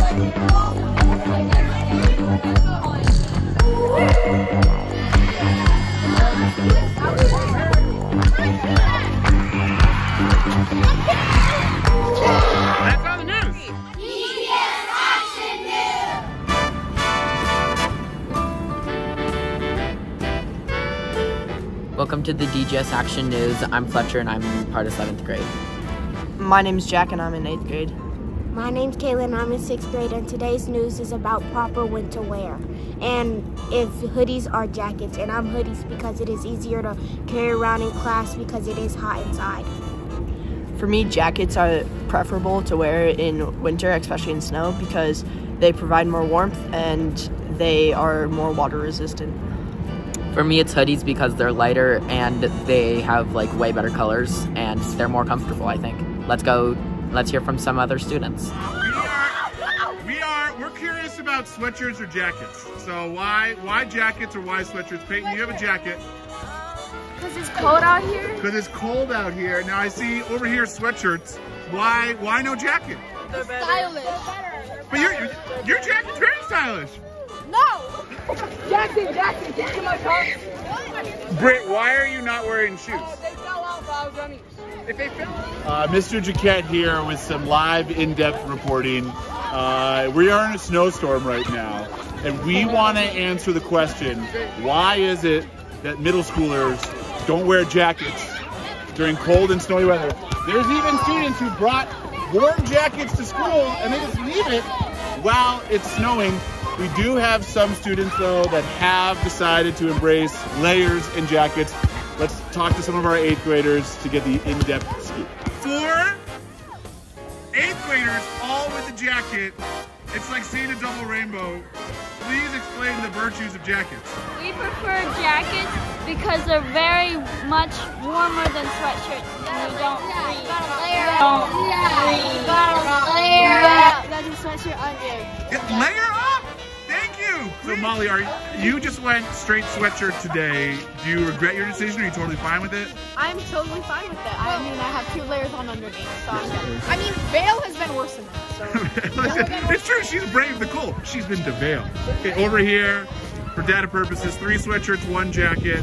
That's Welcome to the DGS Action News. I'm Fletcher and I'm part of 7th grade. My name's Jack and I'm in eighth grade. My name's Kaylin, I'm in sixth grade, and today's news is about proper winter wear. And if hoodies are jackets, and I'm hoodies because it is easier to carry around in class because it is hot inside. For me, jackets are preferable to wear in winter, especially in snow, because they provide more warmth and they are more water resistant. For me, it's hoodies because they're lighter and they have like way better colors and they're more comfortable, I think. Let's go, let's hear from some other students. We are, we are, we're curious about sweatshirts or jackets. So why, why jackets or why sweatshirts? Peyton, you have a jacket Because it's cold out here? because it's cold out here. Now I see over here sweatshirts. Why, why no jacket? They're Stylish. But your, your, your jacket's very stylish. No! Jackson, Jackson, get to my car. Britt, why are you not wearing shoes? They fell off while I was running. If they fell. Uh, Mr. Jaquette here with some live in-depth reporting. Uh, we are in a snowstorm right now, and we want to answer the question: Why is it that middle schoolers don't wear jackets during cold and snowy weather? There's even students who brought warm jackets to school, and they just leave it while it's snowing. We do have some students though that have decided to embrace layers and jackets. Let's talk to some of our eighth graders to get the in-depth scoop. Four eighth graders, all with a jacket. It's like seeing a double rainbow. Please explain the virtues of jackets. We prefer jackets because they're very much warmer than sweatshirts and you don't freeze. Don't freeze. Gotta layer up. That's a sweatshirt under. Get- layer up! You! So Molly, are you just went straight sweatshirt today. Do you regret your decision or are you totally fine with it? I'm totally fine with it. I mean, I have two layers on underneath, so I'm good. I mean, Vail has been worse than that, so. it's true, she's brave the cold. She's been to Vail. Okay, over here, for data purposes, three sweatshirts, one jacket.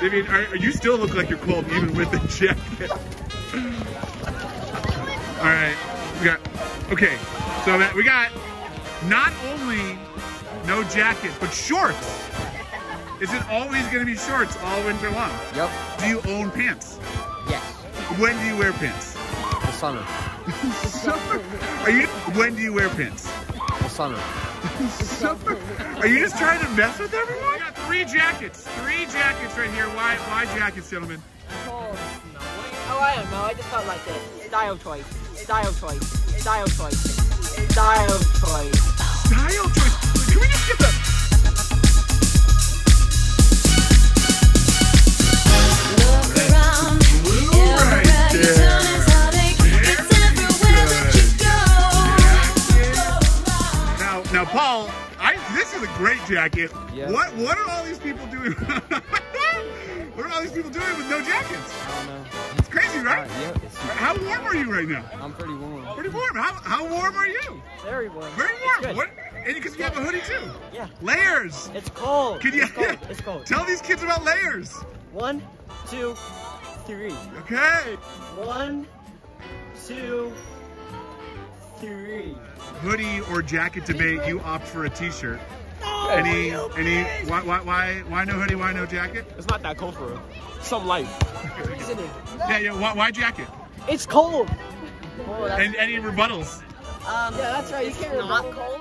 Vivian, are, are you still look like you're cold even with the jacket? All right, we got, okay, so that we got not only no jacket, but shorts. Is it always gonna be shorts all winter long? Yep, Do you own pants? yes. When do you wear pants? The summer. summer. Are you, when do you wear pants? The summer. summer. Are you just trying to mess with everyone? We got three jackets. Three jackets right here. Why why jackets, gentlemen? Oh, I don't know. I just felt like it. Style choice. Style choice. Style choice. Style choice. Style choice. Can we just get the right there? Now, now, Paul, I this is a great jacket. Yeah. What what are all these people doing? what are all these people doing with no jackets? I don't know. It's crazy, right? Uh, it's, How warm are you right now? I'm pretty warm. Pretty warm. How, how warm are you? Very warm. Very warm. What? And because you have a hoodie too. Yeah. Layers. It's cold. Can you It's cold. It's cold. tell these kids about layers? One, two, three. Okay. One, two, three. Hoodie or jacket debate. You opt for a t-shirt. any any why why why why no hoodie? Why no jacket? It's not that cold for real. Some light. Reasoning. Yeah yeah. Why, why jacket? It's cold. Oh, And any rebuttals? um, yeah, that's right. It's not cold.